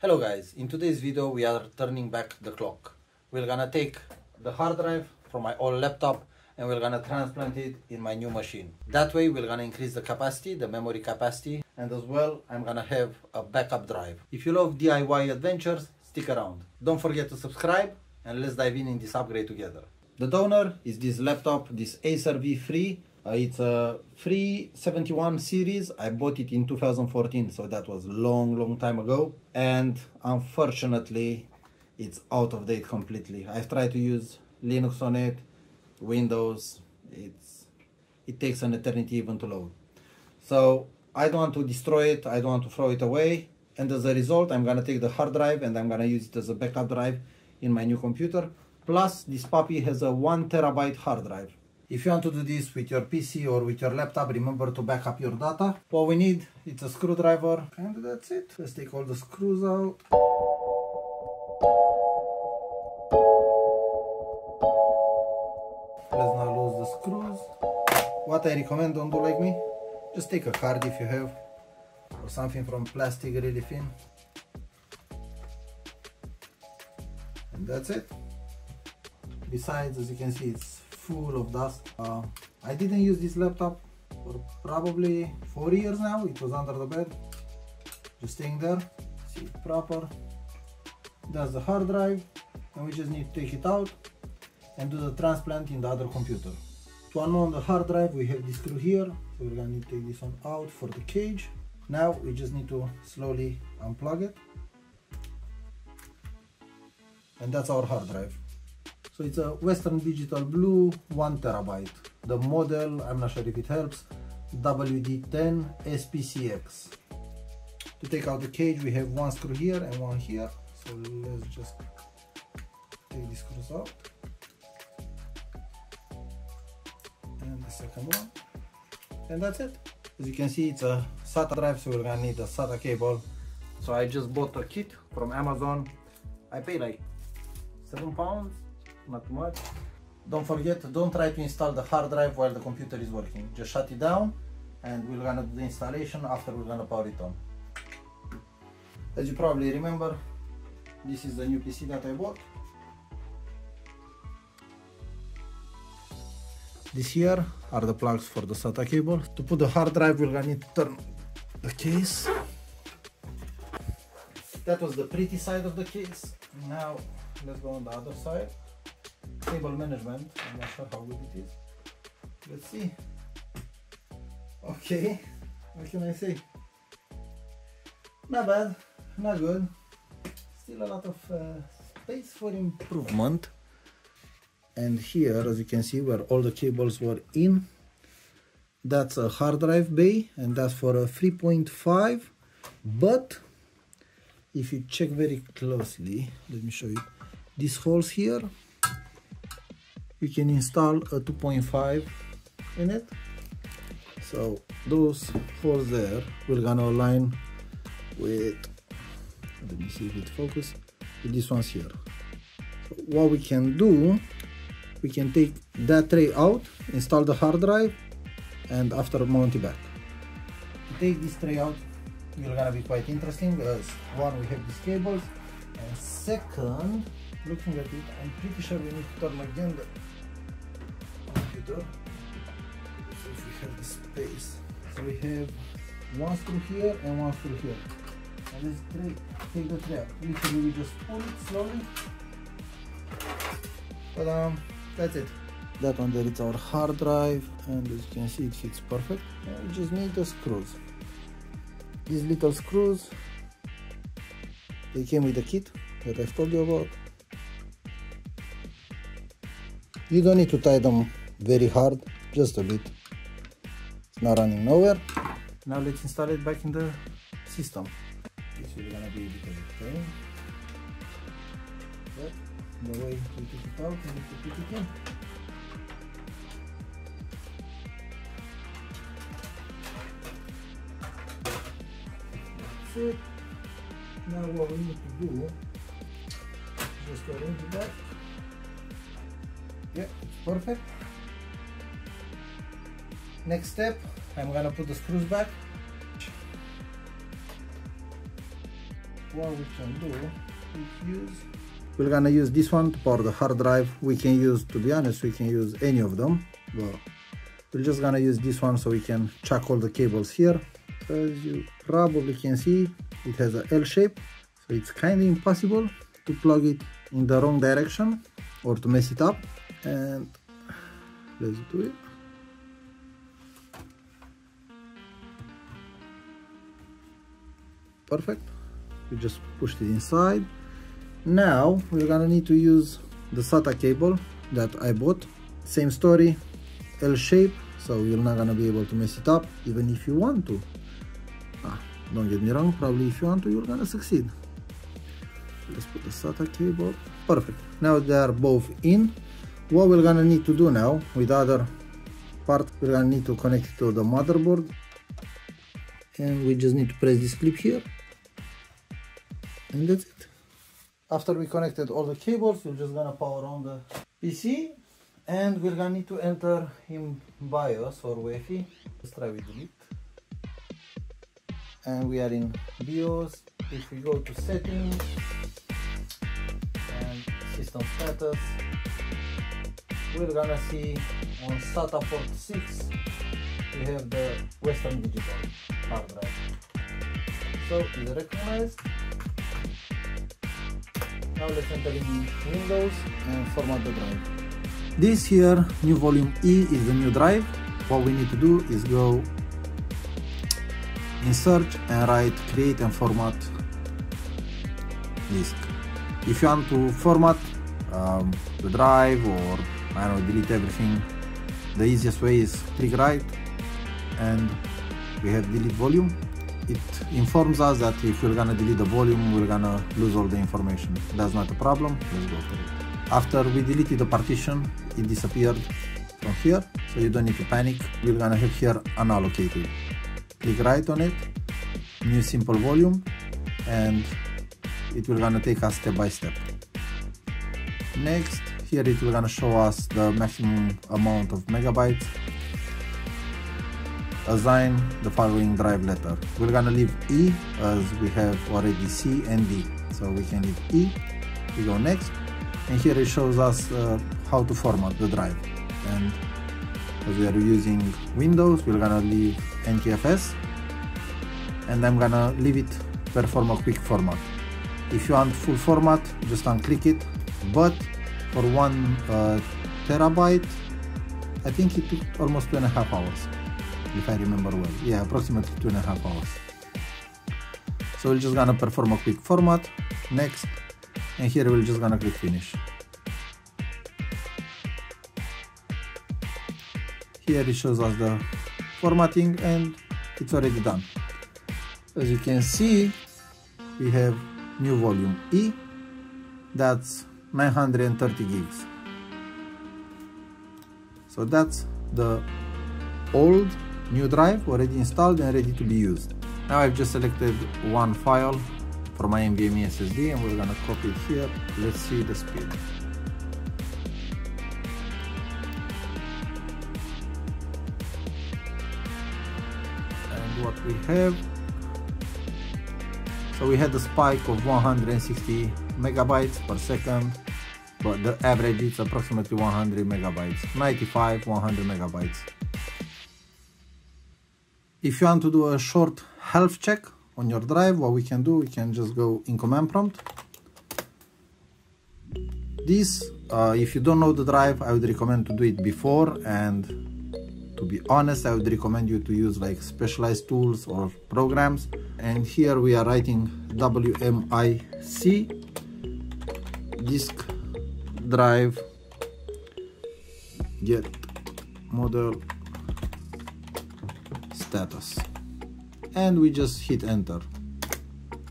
Hello guys, in today's video we are turning back the clock. We're gonna take the hard drive from my old laptop and we're gonna transplant it in my new machine. That way we're gonna increase the capacity, the memory capacity, and as well I'm gonna have a backup drive. If you love DIY adventures, stick around. Don't forget to subscribe and let's dive in in this upgrade together. The donor is this laptop, this Acer V3 uh, Uh, it's a 371 series. I bought it in 2014, so that was long, long time ago. And unfortunately, it's out of date completely. I've tried to use Linux on it, Windows. It's it takes an eternity even to load. So I don't want to destroy it. I don't want to throw it away. And as a result, I'm gonna take the hard drive and I'm gonna use it as a backup drive in my new computer. Plus, this puppy has a one terabyte hard drive. If you want to do this with your PC or with your laptop, remember to back up your data. What we need, it's a screwdriver and that's it. Let's take all the screws out. Let's now lose the screws. What I recommend, don't do like me. Just take a card if you have or something from plastic really thin. And that's it. Besides, as you can see, it's full of dust. Uh, I didn't use this laptop for probably four years now. It was under the bed, just staying there. See it proper. That's the hard drive, and we just need to take it out and do the transplant in the other computer. To unmount the hard drive, we have this screw here, so we're gonna need to take this one out for the cage. Now we just need to slowly unplug it. And that's our hard drive. So it's a Western Digital Blue 1 terabyte. The model, I'm not sure if it helps, WD10 SPCX. To take out the cage we have one screw here and one here. So let's just take these screws out. And the second one. And that's it. As you can see it's a SATA drive so we're gonna need a SATA cable. So I just bought a kit from Amazon. I paid like 7 pounds not much. Don't forget, don't try to install the hard drive while the computer is working. Just shut it down and we're gonna do the installation after we're gonna power it on. As you probably remember, this is the new PC that I bought. This here are the plugs for the SATA cable. To put the hard drive, we're gonna need to turn the case. That was the pretty side of the case. Now let's go on the other side cable management. I'm not sure how good it is. Let's see. Okay, what can I say? Not bad, not good. Still a lot of uh, space for improvement. And here, as you can see, where all the cables were in, that's a hard drive bay, and that's for a 3.5. But if you check very closely, let me show you, these holes here you can install a 2.5 in it. So those holes there we're gonna align with let me see if it focus with ones here. So what we can do we can take that tray out install the hard drive and after mount it back. Take this tray out it's gonna be quite interesting because one we have these cables and second looking at it I'm pretty sure we need to turn again the so if we have the space. So we have one screw here and one screw here. And let's tray, take the tray out. Literally we just pull it slowly. But um that's it. That one there is our hard drive and as you can see it fits perfect. And we just need the screws. These little screws they came with the kit that I've told you about. You don't need to tie them very hard, just a bit. It's not running nowhere. Now let's install it back in the system. This is gonna be a bit of a pain. But the way we took it out we put it in. That's it. Now what we need to do just arrange that. Yeah, it's perfect next step I'm gonna put the screws back. What we can do is use we're gonna use this one for the hard drive we can use. To be honest we can use any of them but we're just gonna use this one so we can check all the cables here. As you probably can see it has a L shape so it's kind of impossible to plug it in the wrong direction or to mess it up. And let's do it perfect. We just pushed it inside. Now we're gonna need to use the SATA cable that I bought. Same story L shape so you're not gonna be able to mess it up even if you want to. Ah, don't get me wrong probably if you want to you're gonna succeed. Let's put the SATA cable. Perfect. Now they are both in. What we're gonna need to do now with the other part we're gonna need to connect to the motherboard. And we just need to press this clip here and that's it. After we connected all the cables we're just gonna power on the PC and we're gonna need to enter in BIOS or UEFI. Let's try with delete and we are in BIOS. If we go to settings and system status we're gonna see on SATA port 6 we have the Western Digital hard drive. So it's recognized now let's enter in Windows and format the drive. This here, new volume E is the new drive. What we need to do is go in search and write create and format disk. If you want to format um, the drive or I don't know, delete everything, the easiest way is click right and we have delete volume it informs us that if we're gonna delete the volume, we're gonna lose all the information. That's not a problem, let's go for it. After we deleted the partition, it disappeared from here, so you don't need to panic. We're gonna have here unallocated. Click right on it, new simple volume, and it will gonna take us step by step. Next, here it will gonna show us the maximum amount of megabytes assign the following drive letter. We're gonna leave E as we have already C and D. So we can leave E, we go next, and here it shows us uh, how to format the drive. And as we are using Windows, we're gonna leave NTFS, and I'm gonna leave it perform a quick format. If you want full format, just unclick it, but for one uh, terabyte, I think it took almost two and a half hours if I remember well. Yeah, approximately two and a half hours. So we're just gonna perform a quick format, next, and here we're just gonna click finish. Here it shows us the formatting and it's already done. As you can see, we have new volume E, that's 930 gigs. So that's the old New drive already installed and ready to be used. Now I've just selected one file for my NVMe SSD and we're gonna copy it here. Let's see the speed. And what we have, so we had a spike of 160 megabytes per second, but the average is approximately 100 megabytes, 95, 100 megabytes. If you want to do a short health check on your drive, what we can do, we can just go in command prompt. This, uh, if you don't know the drive, I would recommend to do it before and to be honest, I would recommend you to use like specialized tools or programs. And here we are writing WMIC disk drive get model status. And we just hit enter.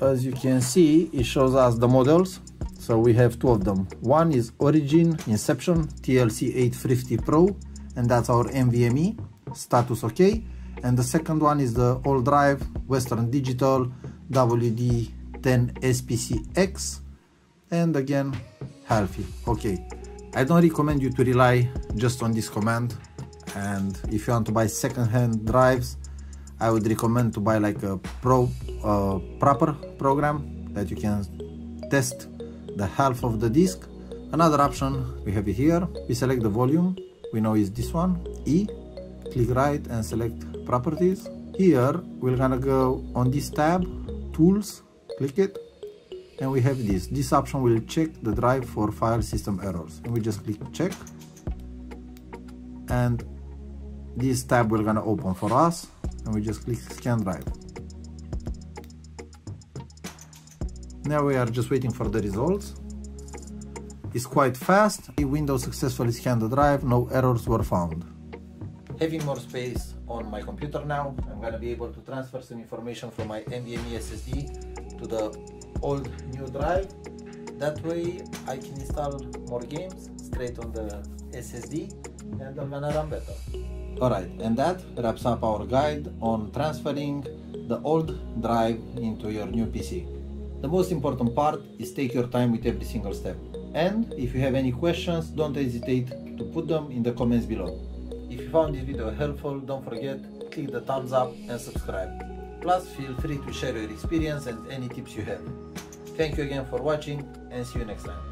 As you can see it shows us the models. So we have two of them. One is origin inception tlc 850 pro and that's our nvme status ok and the second one is the old drive western digital wd10 spcx and again healthy okay? I don't recommend you to rely just on this command and if you want to buy second-hand drives I would recommend to buy like a pro uh, proper program that you can test the health of the disk. Another option we have here. We select the volume. We know is this one. E. Click right and select properties. Here we're gonna go on this tab, tools, click it, and we have this. This option will check the drive for file system errors. And we just click check. And this tab will gonna open for us and we just click scan drive. Now we are just waiting for the results. It's quite fast. Windows successfully scanned the drive, no errors were found. Having more space on my computer now, I'm gonna be able to transfer some information from my NVMe SSD to the old new drive. That way I can install more games straight on the SSD and I'm gonna run better. Alright, and that wraps up our guide on transferring the old drive into your new PC. The most important part is take your time with every single step. And if you have any questions, don't hesitate to put them in the comments below. If you found this video helpful, don't forget, click the thumbs up and subscribe. Plus, feel free to share your experience and any tips you have. Thank you again for watching and see you next time.